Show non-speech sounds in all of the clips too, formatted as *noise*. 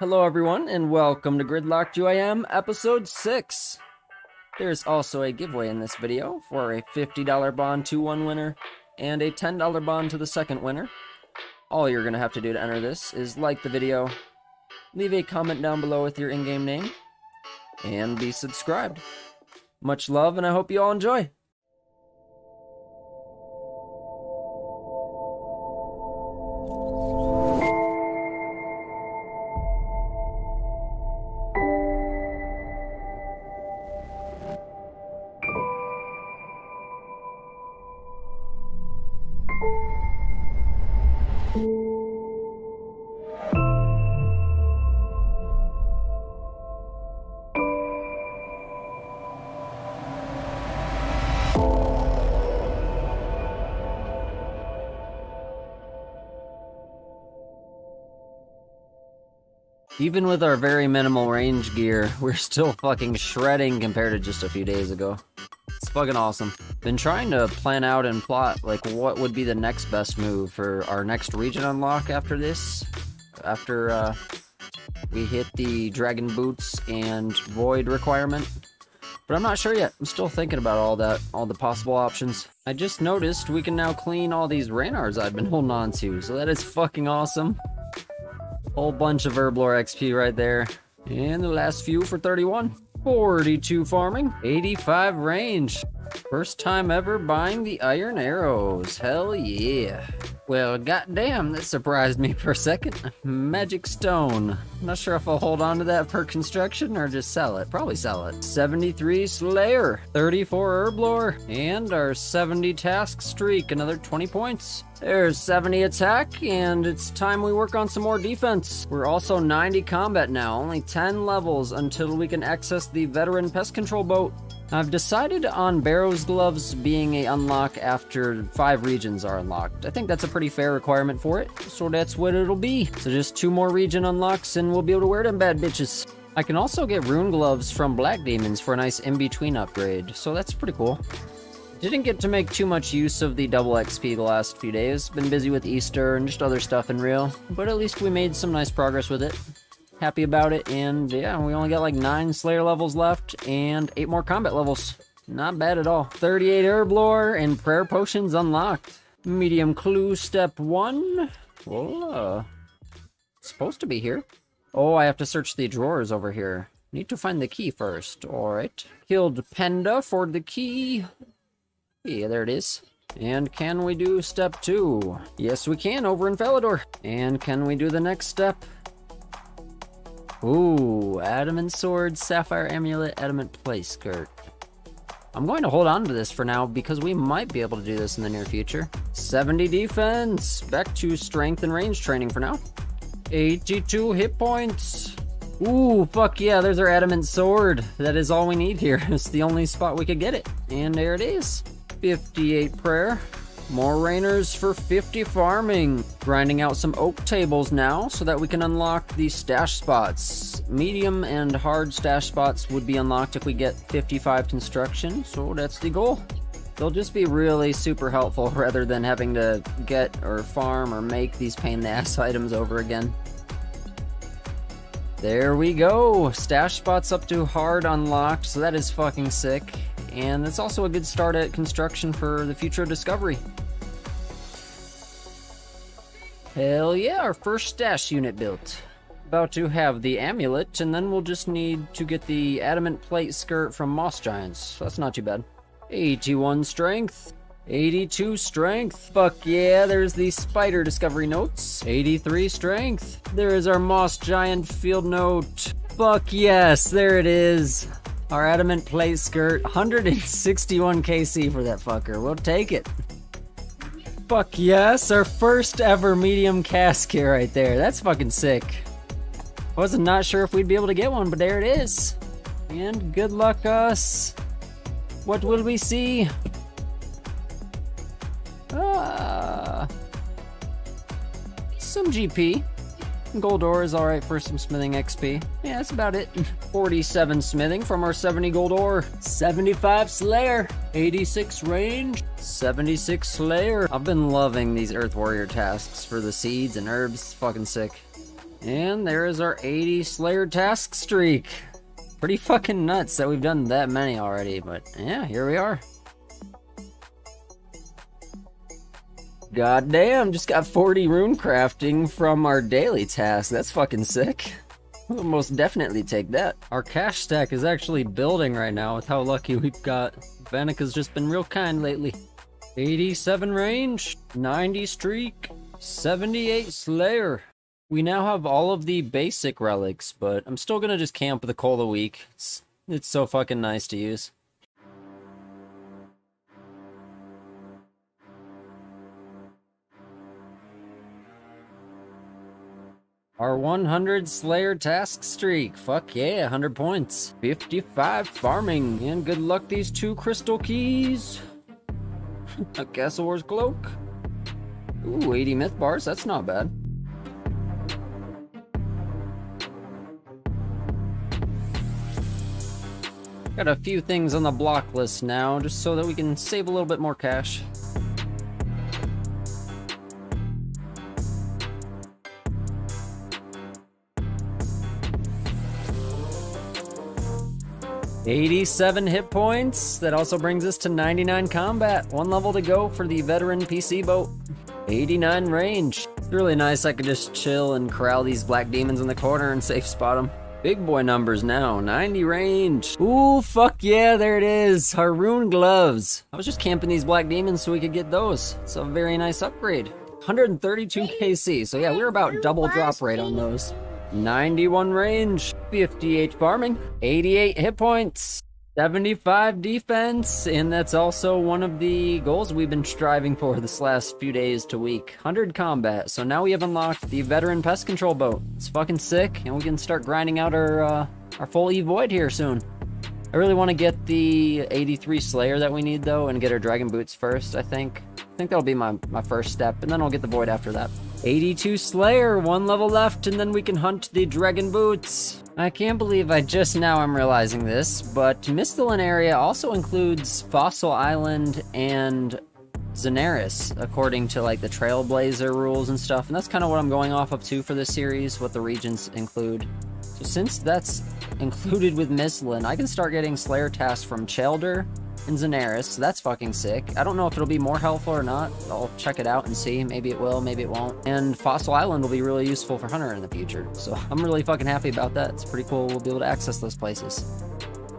Hello, everyone, and welcome to Gridlocked UIM Episode 6. There's also a giveaway in this video for a $50 bond to one winner and a $10 bond to the second winner. All you're going to have to do to enter this is like the video, leave a comment down below with your in-game name, and be subscribed. Much love, and I hope you all enjoy. Even with our very minimal range gear, we're still fucking shredding compared to just a few days ago. Fucking awesome. Been trying to plan out and plot like what would be the next best move for our next region unlock after this. After uh, we hit the Dragon Boots and Void requirement. But I'm not sure yet. I'm still thinking about all that, all the possible options. I just noticed we can now clean all these Ranarrs I've been *laughs* holding on to, so that is fucking awesome. Whole bunch of Herblore XP right there. And the last few for 31. 42 farming, 85 range. First time ever buying the iron arrows. Hell yeah. Well, goddamn, that surprised me for a second. Magic stone. Not sure if I'll hold on to that for construction or just sell it. Probably sell it. 73 Slayer, 34 Herblore, and our 70 task streak, another 20 points. There's 70 attack, and it's time we work on some more defense. We're also 90 combat now, only 10 levels until we can access the veteran pest control boat. I've decided on Barrow's Gloves being a unlock after five regions are unlocked. I think that's a pretty fair requirement for it, so that's what it'll be. So just two more region unlocks and we'll be able to wear them bad bitches. I can also get rune gloves from Black Demons for a nice in-between upgrade, so that's pretty cool. Didn't get to make too much use of the double XP the last few days. Been busy with Easter and just other stuff in real, but at least we made some nice progress with it happy about it. And yeah, we only got like nine Slayer levels left and eight more combat levels. Not bad at all. 38 Herblore and Prayer Potions unlocked. Medium Clue Step 1. Well, uh, supposed to be here. Oh, I have to search the drawers over here. Need to find the key first. Alright. Killed Penda for the key. Yeah, there it is. And can we do step two? Yes, we can over in Falador. And can we do the next step? Ooh, Adamant Sword, Sapphire Amulet, Adamant plate Skirt. I'm going to hold on to this for now because we might be able to do this in the near future. 70 defense. Back to strength and range training for now. 82 hit points. Ooh, fuck yeah, there's our adamant sword. That is all we need here. *laughs* It's the only spot we could get it. And there it is. 58 prayer. More Ranarrs for 50 farming. Grinding out some oak tables now so that we can unlock the stash spots. Medium and hard stash spots would be unlocked if we get 55 construction, so that's the goal. They'll just be really super helpful *laughs* rather than having to get or farm or make these pain in the *laughs* ass items over again. There we go! Stash spots up to hard unlocked, so that is fucking sick. And it's also a good start at construction for the future of discovery. Hell yeah, our first stash unit built. About to have the amulet, and then we'll just need to get the adamant plate skirt from Moss Giants. That's not too bad. 81 strength. 82 strength. Fuck yeah, there's the spider discovery notes. 83 strength. There is our Moss Giant field note. Fuck yes, there it is. Our adamant plate skirt. 161 KC for that fucker. We'll take it. Fuck yes, our first ever medium casket right there. That's fucking sick. I wasn't not sure if we'd be able to get one, but there it is. And good luck us. What will we see? Ah, some GP. Gold ore is alright for some smithing XP. Yeah, that's about it. *laughs* 47 smithing from our 70 gold ore. 75 slayer. 86 range. 76 slayer. I've been loving these earth warrior tasks for the seeds and herbs. Fucking sick. And there is our 80 Slayer task streak. Pretty fucking nuts that we've done that many already, but yeah, here we are. God damn, just got 40 rune crafting from our daily task. That's fucking sick. We'll most definitely take that. Our cash stack is actually building right now with how lucky we've got. Vanika's just been real kind lately. 87 range, 90 streak, 78 slayer. We now have all of the basic relics, but I'm still gonna just camp the Coal the Week. It's, it's so fucking nice to use. Our 100 Slayer task streak. Fuck yeah, 100 points. 55 farming. And good luck these two crystal keys. *laughs* A Castle Wars cloak. Ooh, 80 myth bars. That's not bad. Got a few things on the block list now, just so that we can save a little bit more cash. Eighty-seven hit points. That also brings us to 99 combat. One level to go for the veteran PC boat. 89 range. It's really nice I could just chill and corral these black demons in the corner and safe spot them. Big boy numbers now, 90 range. Ooh, fuck yeah, there it is. Haroon gloves. I was just camping these black demons so we could get those. It's a very nice upgrade. 132 KC, so yeah, we're about double drop rate on those. 91 range, 58 farming, 88 hit points. 75 defense, and that's also one of the goals we've been striving for this last few days to week. 100 combat, so now we have unlocked the veteran pest control boat. It's fucking sick, and we can start grinding out our, uh, our full E-Void here soon. I really want to get the 83 Slayer that we need, though, and get our Dragon Boots first, I think. I think that'll be my, my first step, and then I'll get the Void after that. 82 Slayer, one level left, and then we can hunt the Dragon Boots. I can't believe I just now am realizing this, but Misthalin area also includes Fossil Island and Zanaris, according to like the Trailblazer rules and stuff, and that's kind of what I'm going off of too for this series, what the regions include. So since that's included with Misthalin, I can start getting Slayer tasks from Chaeldar, in Zanaris, so that's fucking sick. I don't know if it'll be more helpful or not. I'll check it out and see. Maybe it will, maybe it won't. And Fossil Island will be really useful for Hunter in the future, so *laughs* I'm really fucking happy about that. It's pretty cool we'll be able to access those places.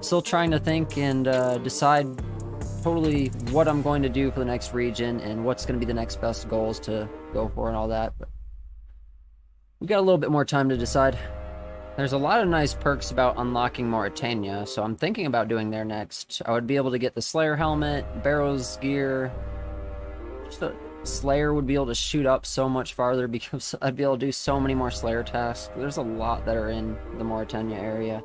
Still trying to think and uh, decide totally what I'm going to do for the next region and what's going to be the next best goals to go for and all that, but we got a little bit more time to decide. There's a lot of nice perks about unlocking Morytania, so I'm thinking about doing there next. I would be able to get the Slayer helmet, Barrows gear. Just a Slayer would be able to shoot up so much farther *laughs* because I'd be able to do so many more Slayer tasks. There's a lot that are in the Morytania area.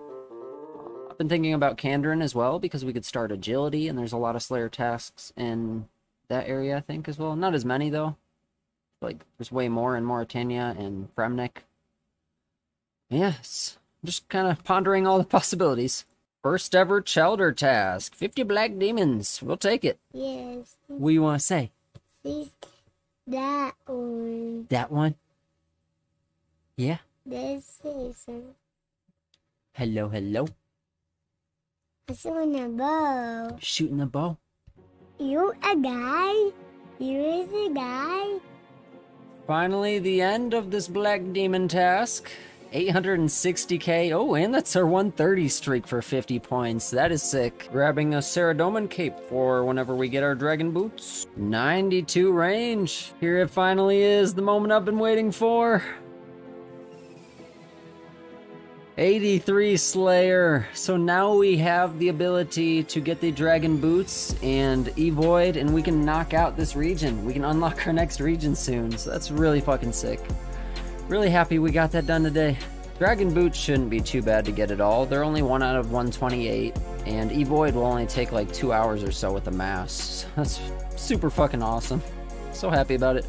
Been thinking about Kandarin as well because we could start agility and there's a lot of Slayer tasks in that area I think as well. Not as many though. Like there's way more in Morytania and Fremennik. Yes, just kind of pondering all the *laughs* possibilities. First ever Chaeldar task. 50 black demons. We'll take it. Yes. What do you want to say? That one. That one? Yeah. This is Hello, hello. Saw a bow. Shooting a bow. You a guy? You is a guy? Finally, the end of this black demon task. 860k. Oh, and that's our 130 streak for 50 points. That is sick. Grabbing a Saradomin cape for whenever we get our dragon boots. 92 range. Here it finally is, the moment I've been waiting for. 83 Slayer. So now we have the ability to get the Dragon Boots and Evoid, and we can knock out this region. We can unlock our next region soon, so that's really fucking sick. Really happy we got that done today. Dragon Boots shouldn't be too bad to get at all. They're only 1 out of 128, and Evoid will only take like 2 hours or so with the mass. That's super fucking awesome. So happy about it.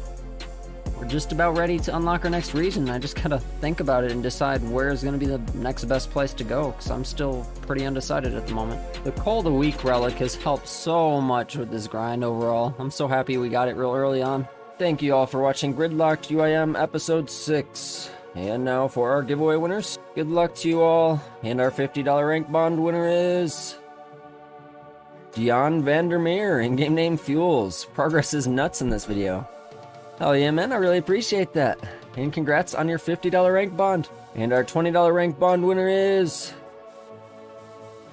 We're just about ready to unlock our next region. I just gotta think about it and decide where is gonna be the next best place to go, because I'm still pretty undecided at the moment. The Coal of the Week relic has helped so much with this grind overall. I'm so happy we got it real early on. Thank you all for watching Gridlocked UIM Episode 6. And now for our giveaway winners. Good luck to you all. And our $50 rank bond winner is. Dion Vandermeer, in-game name Fuels. Progress is nuts in this video. Hell yeah, man, I really appreciate that. And congrats on your $50 rank bond. And our $20 rank bond winner is.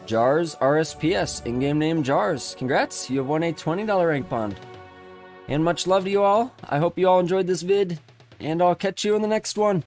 Jars RSPS, in-game name Jars. Congrats, you have won a $20 rank bond. And much love to you all. I hope you all enjoyed this vid, and I'll catch you in the next one.